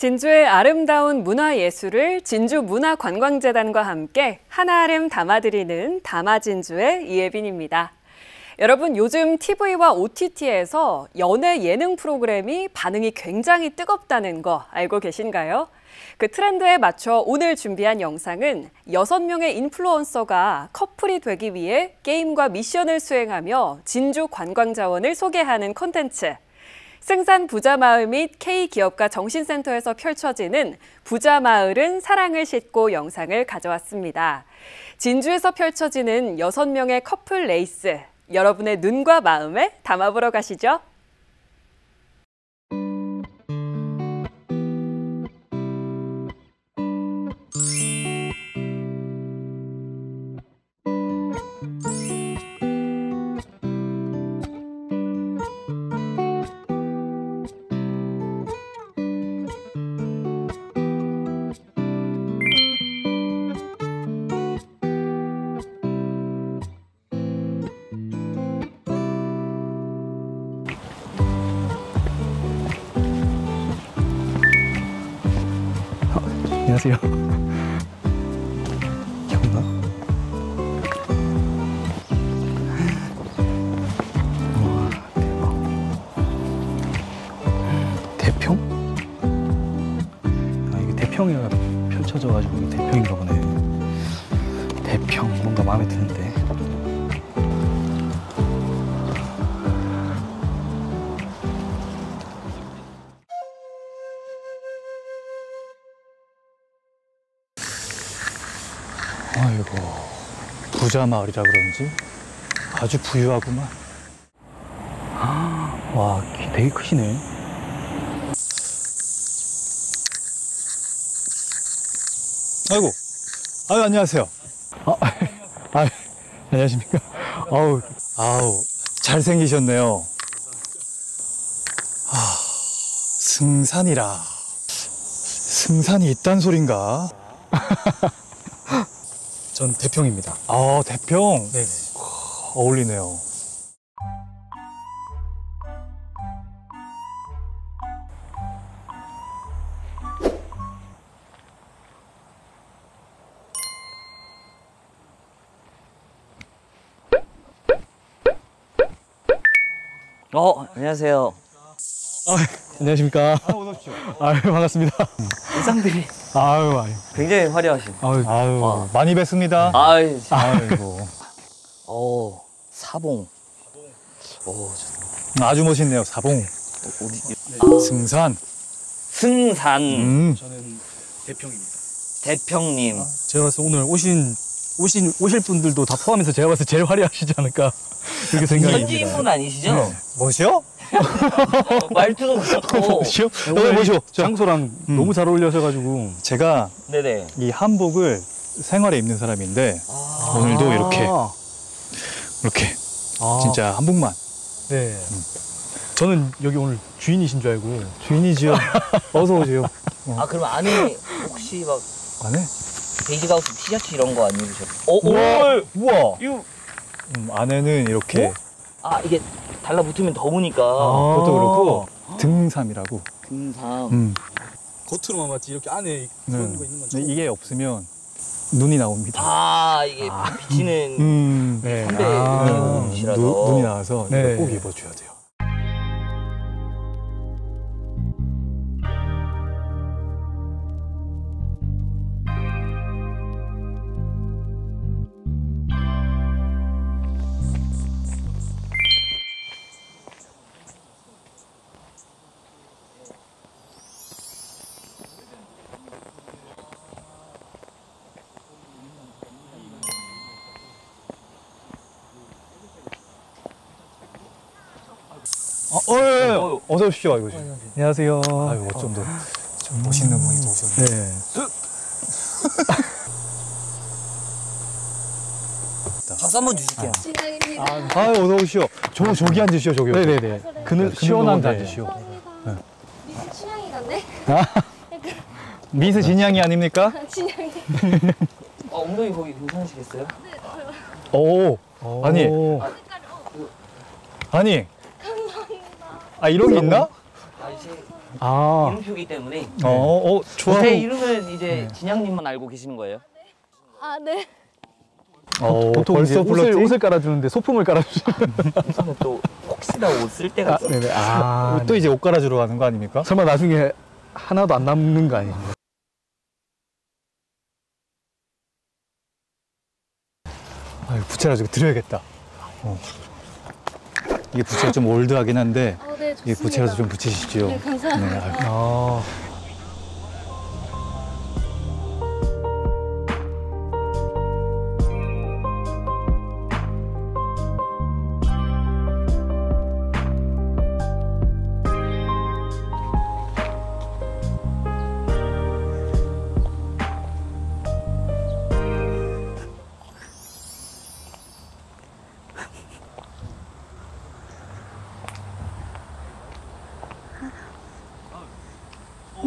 진주의 아름다운 문화예술을 진주문화관광재단과 함께 하나아름 담아드리는 담아진주의 이예빈입니다. 여러분 요즘 TV와 OTT에서 연애 예능 프로그램이 반응이 굉장히 뜨겁다는 거 알고 계신가요? 그 트렌드에 맞춰 오늘 준비한 영상은 여섯 명의 인플루언서가 커플이 되기 위해 게임과 미션을 수행하며 진주 관광 자원을 소개하는 콘텐츠. 승산 부자 마을 및 K기업가 정신센터에서 펼쳐지는 부자 마을은 사랑을 싣고 영상을 가져왔습니다. 진주에서 펼쳐지는 여섯 명의 커플 레이스. 여러분의 눈과 마음에 담아보러 가시죠. 안녕하세요. 아이고 부자 마을이라 그런지 아주 부유하구만. 아, 와, 키 되게 크시네. 아이고, 아유 안녕하세요. 아, 아, 안녕하십니까? 아우, 아우, 잘 생기셨네요. 아, 승산이라. 승산이 있단 소린가? 전 대평입니다. 아, 대평. 네. 어울리네요. 어, 안녕하세요. 안녕하십니까? 아유, 반갑습니다. 의상들이 아유, 아유. 굉장히 화려하신. 아유, 아유 와. 많이 뵙습니다. 아이, 아이고. 어, 사봉. 오, 좋습니다. 아주 멋있네요, 사봉. 어, 어디? 승산. 승산 음. 저는 대평입니다. 대평님. 제가 봤을 때 오늘 오신, 오신, 오실 분들도 다 포함해서 제가 봤을 때 제일 화려하시지 않을까. 그렇게 생각이 현지인 분 듭니다. 아니시죠? 네. 뭐시요? 말투도 그렇고. 보시오. 저, 장소랑 음. 너무 잘 어울려셔가지고 제가 네네. 이 한복을 생활에 입는 사람인데, 아, 오늘도 이렇게, 아, 이렇게, 아, 진짜 한복만. 네. 저는 여기 오늘 주인이신 줄 알고 주인이지요. 어서 오세요. 아, 그럼 안에 혹시 막 안에? 베이지가우스 티셔츠 이런 거 안 입으셨어요? 어, 우와! 오! 우와! 이거, 음, 안에는 이렇게, 아, 이게 달라붙으면 더우니까. 아. 그것도 그렇고, 등삼이라고. 금삼. 음. 겉으로만 봤지 이렇게 안에 네. 그런 거 있는 건 네, 이게 없으면 눈이 나옵니다. 아, 이게 비치는. 음, 네. 선배 아. 눈, 눈이 나와서 네. 이거 꼭 입어줘야 돼요. 어. 어서 오십시오. 아이고. 안녕하세요. 아유 어쩜 더좀 멋있는 분이 또 오셨네. 네. 박수 한번 주실게요. 아유, 어서 오시오. 저, 저기 앉으시오, 저기. 네 네 네. 그늘, 시원한 데 앉으시오. 미스 춘향이 같네? 미스 진양이 아닙니까? 춘향이. 어, 엉덩이 거기 괜찮으시겠어요? 오. 아니, 오. 아니. 아, 이런 게 있나? 아, 이제 아, 이름표기 때문에 어, 어, 좋아. 제 이름은 이제 진양님만 알고 계시는 거예요? 아, 네. 어, 보통 벌써 옷을? 옷을 깔아주는데 소품을 깔아주시는. 우선은 또 혹시나 옷 쓸 때가 아. 네네. 아, 또 이제 옷 갈아주러 가는 거 아닙니까? 설마 나중에 하나도 안 남는 거 아닌가? 아유, 부채라도 드려야겠다. 어. 이게 부채가 좀 올드하긴 한데 어, 네, 이게 좋습니다. 부채라도 좀 붙이시죠. 네, 감사합니다. 네, 아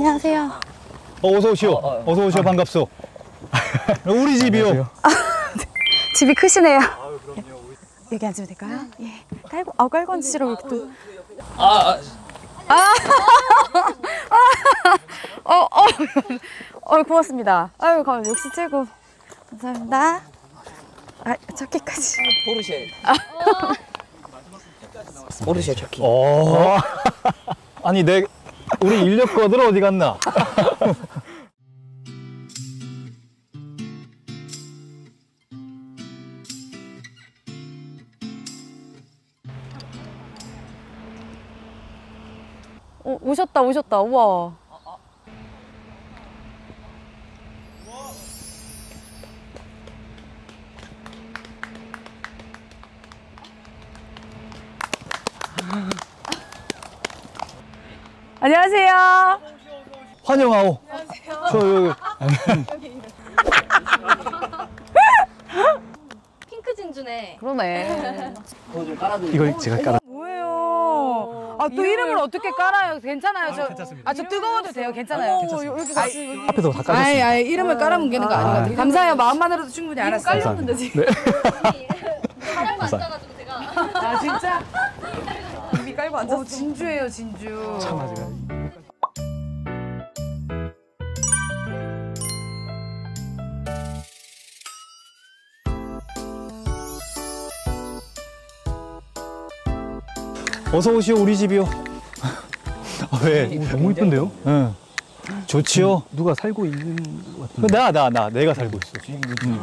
안녕하세요. 어, 어서 오시오. 어, 어. 어, 서 오시오. 반갑소. 우리 집이요. 안녕하세요. 집이 크시네요. 여기 앉으면 될까요? 예. 깔고, 아, 깔고 앉으시라고 이렇게 또. 아, 아 어, 어. 어, 고맙습니다. 아유, 감 역시 최고. 감사합니다. 아, 첫끼까지. 포르쉐. 포르쉐 척키. 어. 아니, 내 우리 인력거들 어디 갔나? 어, 오셨다, 오셨다. 우와. 안녕하세요. 환영하오. 저 여기 핑크 진주네. 그러네. 이걸 제가 깔아. 뭐예요? 아, 또 이름을 어떻게 깔아요? 괜찮아요. 저, 아, 저 뜨거워도 돼요. 괜찮아요. 괜찮습니다. 앞에서 다 깔았습니다. 아예 아예 이름을 깔아뭉개는 거 아니거든요. 감사해요. 마음만으로도 충분히 알았어요. 깔렸는데 지금. 깔고 앉아가지고 제가. 아 진짜? 이미 깔고 앉았어. 어, 진주예요 진주. 참 제가. 어서 오시오. 우리 집이요. 아, 왜? 오, 너무 이쁜데요? 응. 좋지요. 누가 살고 있는 것 같은데. 나, 나, 나. 내가 살고 있어. 응.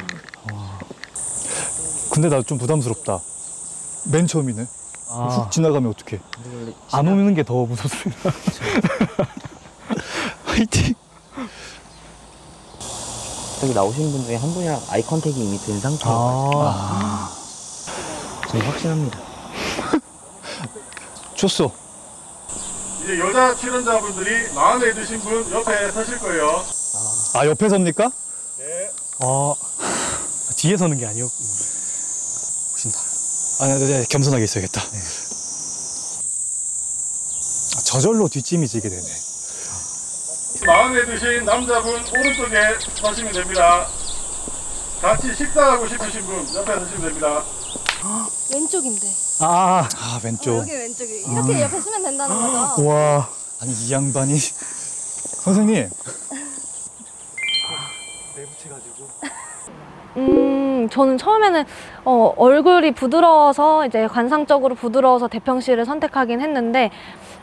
근데 나 좀 부담스럽다. 맨 처음이네. 아, 훅 지나가면 어떡해. 안 오는 게 더 무섭습니다. 화이팅. 여기 나오시는 분 중에 한 분이랑 아이 컨택이 이미 된 상태예요. 아, 저는 확신합니다. 좋소. 이제 여자 출연자분들이 마음에 드신 분 옆에 서실 거예요. 아, 옆에 섭니까? 아, 뒤에 서는 게 아니었고. 오신다. 아, 네, 네, 겸손하게 있어야겠다. 아, 저절로 뒷짐이 지게 되네. 마음에 드신 남자분 오른쪽에 서시면 됩니다. 같이 식사하고 싶으신 분 옆에 서시면 됩니다. 왼쪽인데. 아, 아, 왼쪽. 여기 왼쪽이. 이렇게 옆에 쓰면 된다는 거죠? 와. 아니, 이 양반이. 선생님. 음, 저는 처음에는 어, 얼굴이 부드러워서 이제 관상적으로 부드러워서 대평 씨를 선택하긴 했는데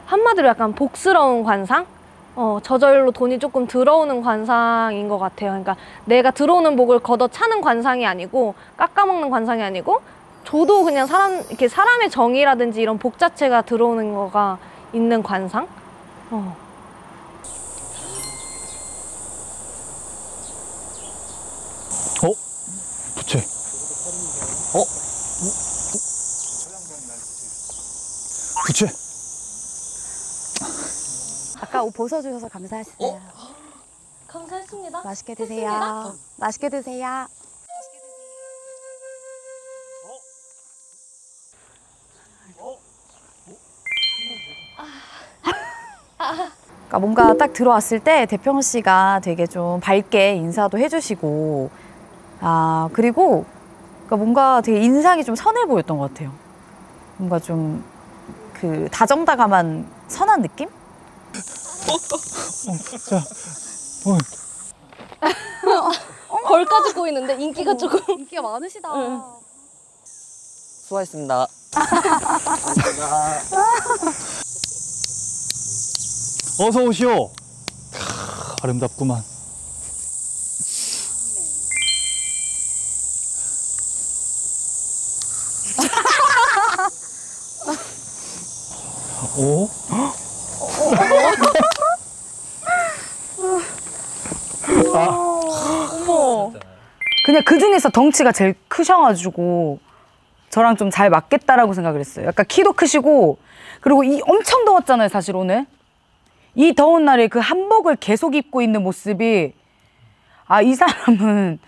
한마디로 약간 복스러운 관상? 어, 저절로 돈이 조금 들어오는 관상인 것 같아요. 그러니까 내가 들어오는 복을 걷어 차는 관상이 아니고 깎아먹는 관상이 아니고 저도 그냥 사람 이렇게 사람의 정이라든지 이런 복 자체가 들어오는 거가 있는 관상? 어. 어? 부채. 어? 부채. 아까 옷 벗어주셔서 감사했어요. 감사했습니다. 맛있게 드세요. 맛있게 드세요. 그러니까 뭔가 딱 들어왔을 때 대평 씨가 되게 좀 밝게 인사도 해주시고 아 그리고 그러니까 뭔가 되게 인상이 좀 선해 보였던 것 같아요. 뭔가 좀 그 다정다감한 선한 느낌? 벌까지 꼬이는데 인기가 조금. 인기가 많으시다. 수고하셨습니다. 어서 오시오. 크, 아름답구만. 오? 그냥 그 중에서 덩치가 제일 크셔가지고 저랑 좀 잘 맞겠다라고 생각을 했어요. 약간 키도 크시고 그리고 이 엄청 더웠잖아요, 사실 오늘. 이 더운 날에 그 한복을 계속 입고 있는 모습이 아, 이 사람은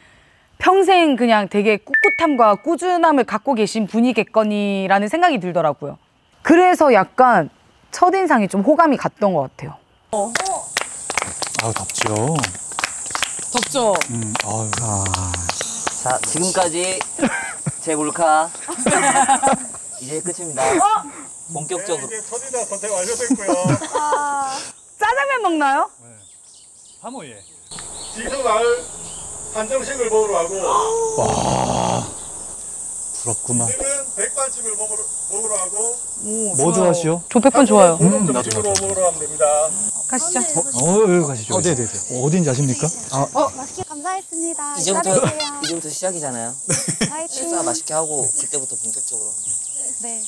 평생 그냥 되게 꿋꿋함과 꾸준함을 갖고 계신 분이겠거니라는 생각이 들더라고요. 그래서 약간 첫인상이 좀 호감이 갔던 것 같아요. 아우 덥죠. 덥죠? 음, 아유. 자, 지금까지 제 몰카 이제 끝입니다. 본격적으로 이제 첫인상 선택 완료됐고요. 짜장면 먹나요? 하모예. 지금 나을 한정식을 먹으러 가고 와. 부럽구만. 백반집을 먹으러, 먹으러 가고 뭐 좋아하시오? 저 백반 좋아요. 음, 나도 나도. 먹으러 가면 됩니다. 가시죠. 어, 여기 가시죠. 어, 네네네. 어, 어딘지 아십니까? 아, 맛있게 감사했습니다. 이제부터 기다릴게요. 이제부터 시작이잖아요. 식사 맛있게 하고 그때부터 본격적으로. 네.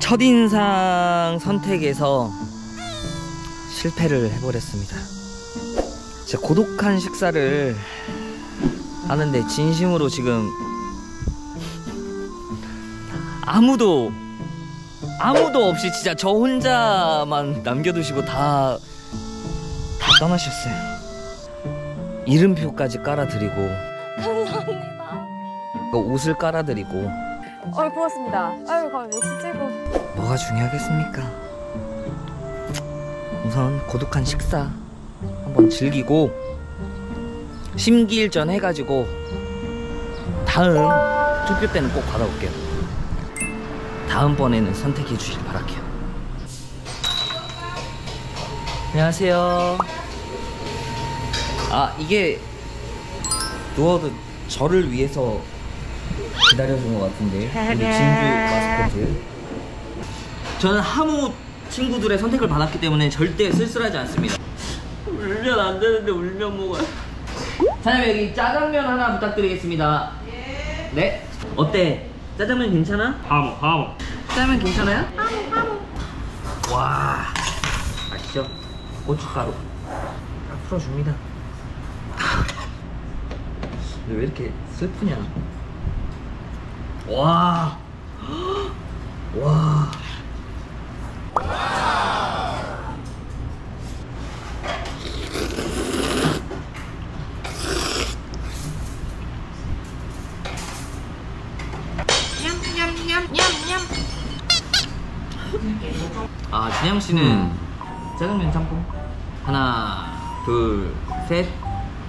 첫인상 선택에서 실패를 해버렸습니다. 진짜 고독한 식사를 하는데 진심으로 지금 아무도 아무도 없이 진짜 저 혼자만 남겨두시고 다, 다 떠나셨어요. 이름표까지 깔아드리고 감사합니다. 그 옷을 깔아드리고 어, 고맙습니다. 아유, 가 역시 최고. 뭐가 중요하겠습니까? 우선 고독한 식사 한번 즐기고 심기일전 해가지고 다음 투표 때는 꼭 받아올게요. 다음번에는 선택해 주길 바랄게요. 안녕하세요. 아 이게 누워도 저를 위해서 기다려준 것 같은데 우리 진주 마스코트 저는 하모 친구들의 선택을 받았기 때문에 절대 쓸쓸하지 않습니다 울면 안 되는데 울면 먹어요 사장님 여기 짜장면 하나 부탁드리겠습니다 네 어때? 짜장면 괜찮아? 하모 하모 짜장면 괜찮아요? 하모 하모 와 맛있죠? 고춧가루 딱 풀어줍니다 근데 왜 이렇게 슬프냐 와. 와. 아, 진영 씨는 짜장면 짬뽕. 하나, 둘, 셋.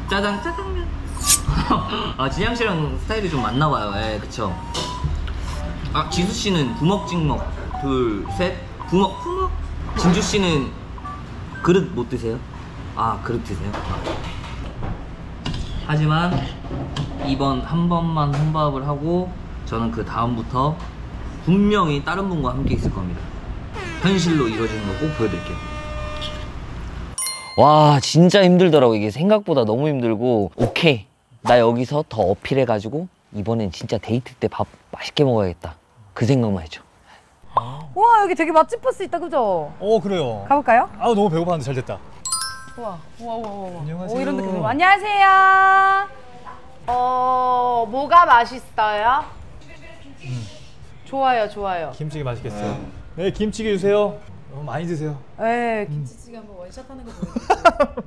짜장 짜장면. 아, 진영 씨랑 스타일이 좀 맞나 봐요. 예, 그쵸. 아, 지수 씨는 부먹 찍먹. 둘, 셋. 부먹 부먹. 진주 씨는 그릇 못 드세요? 아, 그릇 드세요? 아. 하지만 이번 한 번만 혼밥을 하고 저는 그 다음부터 분명히 다른 분과 함께 있을 겁니다. 현실로 이루어지는 거 꼭 보여드릴게요. 와 진짜 힘들더라고 이게 생각보다 너무 힘들고 오케이 나 여기서 더 어필해가지고 이번엔 진짜 데이트 때 밥 맛있게 먹어야겠다 그 생각만 했죠 우와, 여기 되게 맛집 버스 있다, 그죠? 어, 그래요. 가볼까요? 아우, 너무 배고팠는데 잘 됐다. 우와, 우와, 우와, 우와. 안녕하세요. 오, 이런 느낌. 안녕하세요. 어, 뭐가 맛있어요? 좋아요, 좋아요. 김치찌개 맛있겠어요. 네, 김치찌개 주세요. 너무 많이 드세요. 네. 김치찌개 한번 원샷 하는 거 보여드릴게요.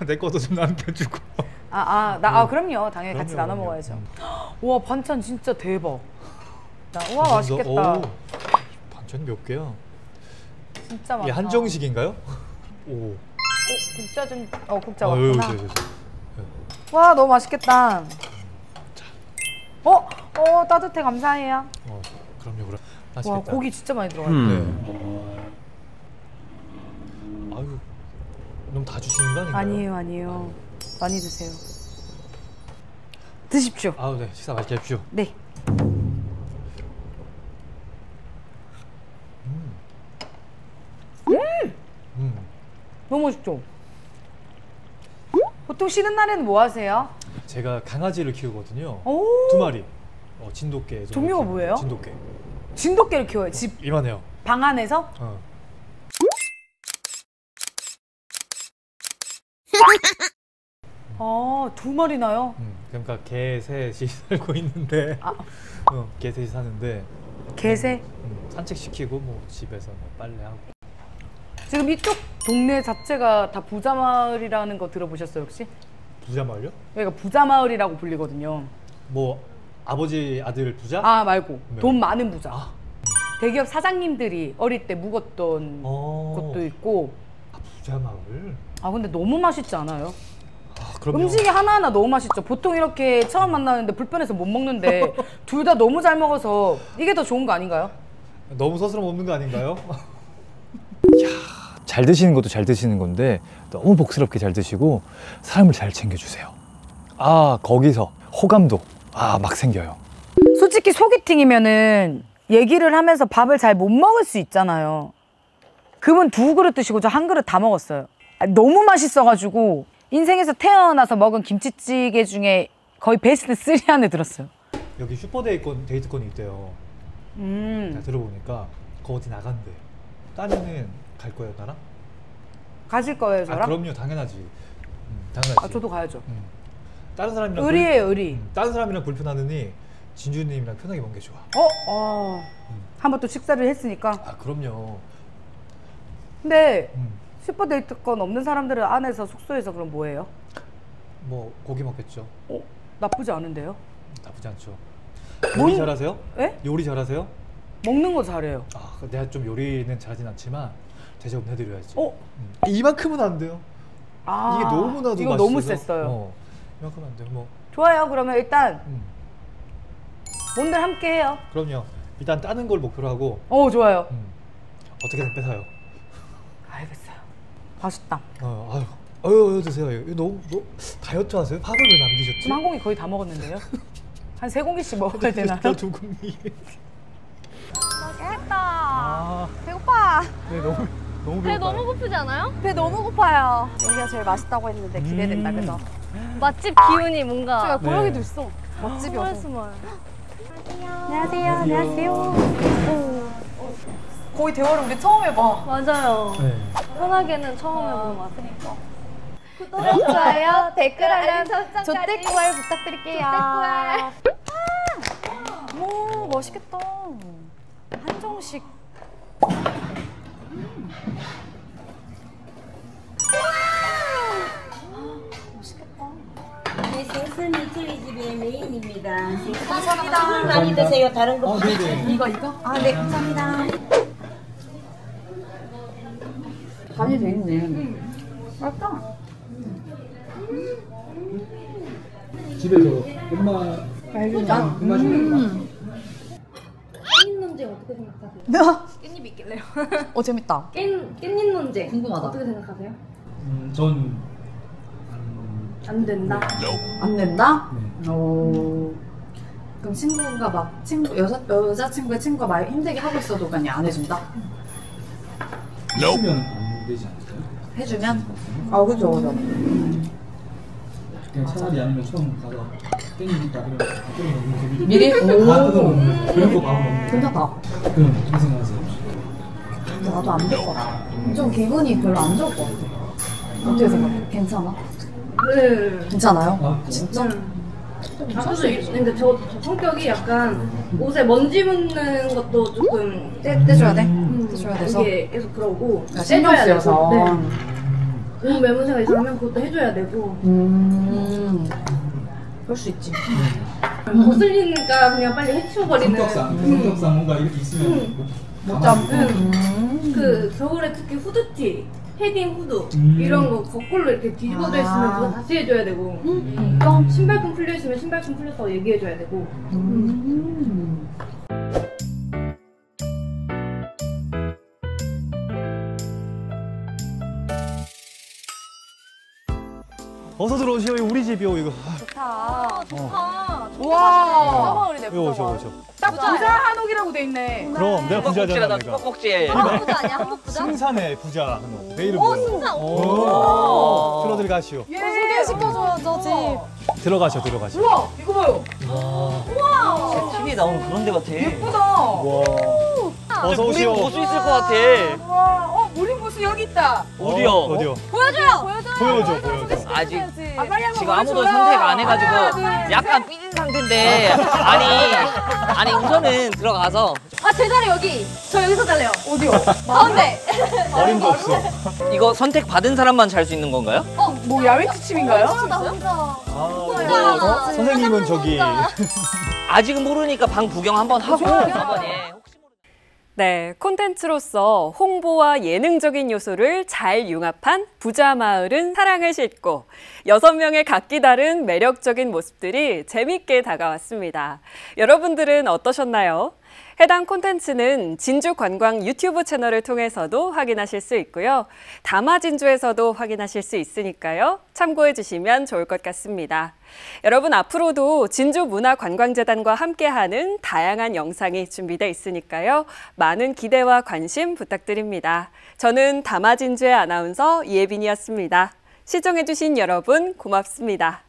내 것도 좀 남겨주고. 아, 아, 나, 아, 그럼요. 당연히 같이 그럼요, 나눠 그럼요. 먹어야죠. 우와, 반찬 진짜 대박. 나, 우와, 맛있겠다. 오, 반찬이 몇 개야? 진짜 많다. 한정식인가요? 오. 어, 국자 좀, 어, 국자 아유, 왔구나. 저, 저, 저. 와, 너무 맛있겠다. 어? 어 따뜻해 감사해요. 어, 그럼요, 그럼. 와 맛있겠다. 고기 진짜 많이 들어가요. 네. 아유, 너무 다 주시는 거 아닌가요? 아니에요 아니에요. 많이 드세요. 드십시오. 아우, 네, 식사 맛있게 해주십시오. 네. 음. 너무 맛있죠? 보통 쉬는 날에는 뭐 하세요? 제가 강아지를 키우거든요. 오두 마리. 어, 진돗개. 종류가 뭐예요? 진돗개. 진돗개를 키워요. 집방 이만해요. 안에서? 어. 아, 두 마리나요? 음, 그러니까 개 셋이 살고 있는데, 아. 어, 개 셋이 사는데 개새? 음, 산책시키고 뭐 집에서 뭐 빨래하고. 지금 이쪽 동네 자체가 다 부자 마을이라는 거 들어보셨어요 혹시? 부자 마을요? 여기가 부자 마을이라고 불리거든요. 뭐 아버지 아들 부자? 아 말고 네. 돈 많은 부자. 아. 대기업 사장님들이 어릴 때 묵었던 어. 것도 있고. 아, 부자 마을. 아 근데 너무 맛있지 않아요? 아. 음식이 하나하나 너무 맛있죠. 보통 이렇게 처음 만나는데 불편해서 못 먹는데 둘 다 너무 잘 먹어서 이게 더 좋은 거 아닌가요? 너무 서스럼 없는 거 아닌가요? 잘 드시는 것도 잘 드시는 건데 너무 복스럽게 잘 드시고 사람을 잘 챙겨주세요. 아 거기서 호감도 아 막 생겨요. 솔직히 소개팅이면은 얘기를 하면서 밥을 잘 못 먹을 수 있잖아요. 그분 두 그릇 드시고 저 한 그릇 다 먹었어요. 아, 너무 맛있어가지고 인생에서 태어나서 먹은 김치찌개 중에 거의 베스트 3 안에 들었어요. 여기 슈퍼데이권 데이트권이 있대요. 제가 음, 들어보니까 거 어디 나간대. 따면은 갈 거예요, 나랑? 가실 거예요 아, 저랑? 그럼요, 당연하지. 음, 당연하지. 아, 저도 가야죠. 음. 다른 사람이랑 의리예요 의리. 불, 음, 다른 사람이랑 불편하느니 진주님이랑 편하게 먹는 게 좋아. 어, 어. 한번 또 식사를 했으니까. 아, 그럼요. 근데 음. 슈퍼데이트권 없는 사람들은 안에서 숙소에서 그럼 뭐해요? 뭐 고기 먹겠죠. 어, 나쁘지 않은데요? 나쁘지 않죠. 뭔- 요리 잘하세요? 예? 요리 잘하세요? 먹는 거 잘해요. 아, 내가 좀 요리는 잘하진 않지만 대접은 해드려야지. 어? 음. 이만큼은 안 돼요. 아, 이게 너무나도 이거 맛있어서. 너무 셌어요. 어, 이만큼은 안 돼요. 뭐, 좋아요. 그러면 일단 음. 뭔들 함께 해요. 그럼요. 일단 따는 걸 목표로 하고 어, 좋아요. 음. 어떻게든 뺏어요. 알겠어요. 맛있다. 어, 아유, 아유, 아유 드세요. 이거 너무, 너무 다이어트 하세요? 밥을 왜 남기셨지? 지금 한 공기 거의 다 먹었는데요. 한 세 공기씩 먹어야 되나요? 두 공기. 했다. 아, 배고파. 네 너무 너무 배 배고파요. 너무 고프지 않아요? 배 너무 고파요. 여기가 제일 맛있다고 했는데 기대된다, 음. 그죠? 맛집 기운이 뭔가. 제가 네. 있어. 맛집이어서. 스멀스멀. 안녕하세요, 안녕하세요. 거의 대화를 우리 처음 해봐. 맞아요. 네. 편하게는 처음 해보는 것 같으니까. 구독, 좋아요, 댓글, 알림 설정까지. 조태꾸알 부탁드릴게요. 오 멋있겠다. 한정식. 네, 생선이 저희 집의 메인입니다. 감사합니다. 많이 드세요. 다른 거. 어, 네네. 이거 이거? 아, 네, 감사합니다. 간이 돼 있네. 맛있다. 집에서 엄마 맛있다. 맛있는 깻잎 논쟁 어떻게 생각하세요? 있길래요. 어 재밌다. 깻, 깻잎 논쟁. 궁금하다. 어떻게 생각하세요? 음, 전안 된다. 안 된다? 네. 오. 그럼 친구가 막 친구 여자 여자 친구의 친구가 말 힘들게 하고 있어도 그냥 안 해준다? 해주면 안 되지 않을까요? 해주면? 아 그죠 그죠. 그냥 차라리 아니면 처음 가서 땡기니까 그냥 땡기 먹는 거 미리? 오. 그런 거 바로 먹는 괜찮다. 그럼 어떻게 생각하세요? 나도 안 될 것 같아. 좀 기분이 별로 안 좋을 것 같아. 어떻게 생각해? 괜찮아? 네. 괜찮아요? 아, 진짜? 아, 저도 이- 근데 저, 저 성격이 약간 옷에 먼지 묻는 것도 조금 떼, 떼줘야 돼? 음, 떼줘야 돼서? 이게 계속 그러고 아, 신경 떼줘야 되고, 쓰여서. 네. 옷 매문새가 있으면 그것도 해줘야 되고 음. 그럴 수 있지. 거슬리니까 그냥 빨리 해치워버리는 성격상 음. 성격상 뭔가 이렇게 있으면 음. 못 잡고. 음. 그 겨울에 특히 후드티 패딩, 후드 음. 이런 거 거꾸로 이렇게 뒤집어져 있으면 그거 다시 해줘야 되고 신발끈 풀려 있으면 신발끈 풀렸다고 얘기해줘야 되고 어서 들어오시오. 우리 집이요. 이거. 좋다. 좋다. 와. 이거 오셔 오셔. 딱 부자 한옥이라고 돼 있네. 그럼 내가 부자잖아 내가. 꼭꼭지에. 한국 부자 아니야? 한국 부자? 승산의 부자 한옥. 내 이름 뭐야? 승산. 오. 들어 들어가시오. 예. 소개시켜줘야죠, 집. 들어가셔 들어가셔. 우와 이거 봐요. TV에 나오는 그런 데 같아. 예쁘다. 와. 어서 오시오. 볼수 있을 것 같아. 와, 어 우리 무슨 여기 있다. 어디요? 어, 어디요? 보여줘요. 보여줘 보여줘. 아직 아, 지금 아무도. 선택 안 해가지고 하나, 둘, 셋. 약간 삐진 상태인데 아니 아니 우선은 들어가서 아, 제 자리 여기. 저 여기서 잘래요. 어디요? 가운데. 어림도 없어. 이거 선택 받은 사람만 잘 수 있는 건가요? 뭐 야외 취침인가요? 나 혼자. 아, 어? 선생님은 저기 아직은 모르니까 방 구경 한번 하고 한번 예. 네, 콘텐츠로서 홍보와 예능적인 요소를 잘 융합한 부자 마을은 사랑을 싣고 여섯 명의 각기 다른 매력적인 모습들이 재밌게 다가왔습니다. 여러분들은 어떠셨나요? 해당 콘텐츠는 진주 관광 유튜브 채널을 통해서도 확인하실 수 있고요. 다마 진주에서도 확인하실 수 있으니까요. 참고해 주시면 좋을 것 같습니다. 여러분 앞으로도 진주 문화관광재단과 함께하는 다양한 영상이 준비되어 있으니까요. 많은 기대와 관심 부탁드립니다. 저는 다마 진주의 아나운서 이예빈이었습니다. 시청해 주신 여러분 고맙습니다.